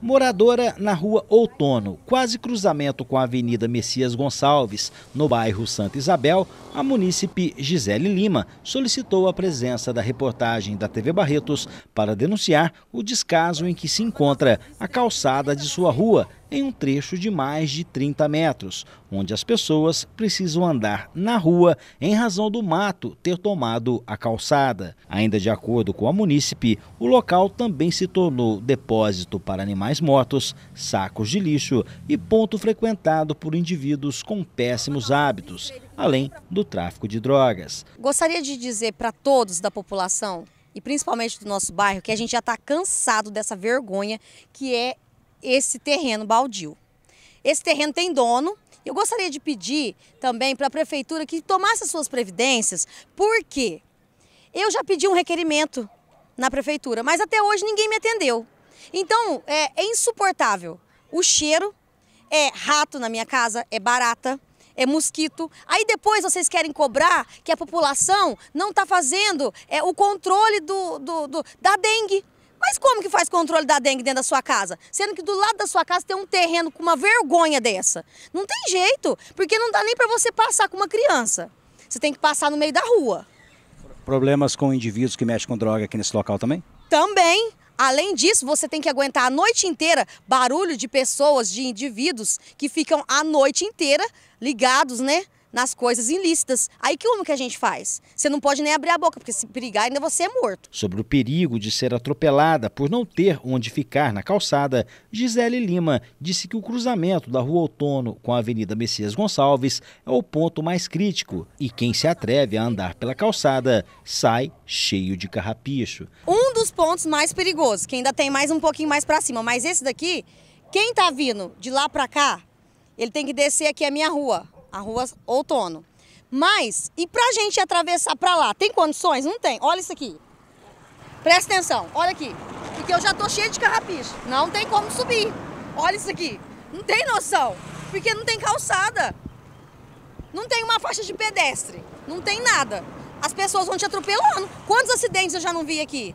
Moradora na rua Outono, quase cruzamento com a Avenida Messias Gonçalves, no bairro Santa Isabel, a munícipe Gisele Lima solicitou a presença da reportagem da TV Barretos para denunciar o descaso em que se encontra a calçada de sua rua, em um trecho de mais de 30 metros, onde as pessoas precisam andar na rua em razão do mato ter tomado a calçada. Ainda de acordo com a munícipe, o local também se tornou depósito para animais mortos, sacos de lixo e ponto frequentado por indivíduos com péssimos hábitos, além do tráfico de drogas. Gostaria de dizer para todos da população e principalmente do nosso bairro que a gente já está cansado dessa vergonha que é esse terreno baldio. Esse terreno tem dono. Eu gostaria de pedir também para a prefeitura que tomasse as suas previdências, porque eu já pedi um requerimento na prefeitura, mas até hoje ninguém me atendeu. Então é, é insuportável. O cheiro é rato na minha casa, é barata, é mosquito. Aí depois vocês querem cobrar que a população não está fazendo é, o controle do, do, do, da dengue. Mas como que faz controle da dengue dentro da sua casa? Sendo que do lado da sua casa tem um terreno com uma vergonha dessa. Não tem jeito, porque não dá nem para você passar com uma criança. Você tem que passar no meio da rua. Problemas com indivíduos que mexem com droga aqui nesse local também? Também. Além disso, você tem que aguentar a noite inteira barulho de pessoas, de indivíduos que ficam a noite inteira ligados, né? Nas coisas ilícitas. Aí que como que a gente faz? Você não pode nem abrir a boca, porque se perigar ainda você é morto. Sobre o perigo de ser atropelada por não ter onde ficar na calçada, Gisele Lima disse que o cruzamento da Rua Outono com a Avenida Messias Gonçalves é o ponto mais crítico e quem se atreve a andar pela calçada sai cheio de carrapicho. Um dos pontos mais perigosos, que ainda tem mais um pouquinho mais para cima, mas esse daqui, quem tá vindo de lá para cá, ele tem que descer aqui a minha rua, a rua Outono. Mas, e pra gente atravessar pra lá, tem condições? Não tem. Olha isso aqui. Presta atenção, olha aqui. Porque eu já tô cheio de carrapicho. Não tem como subir. Olha isso aqui. Não tem noção. Porque não tem calçada. Não tem uma faixa de pedestre. Não tem nada. As pessoas vão te atropelando. Quantos acidentes eu já não vi aqui?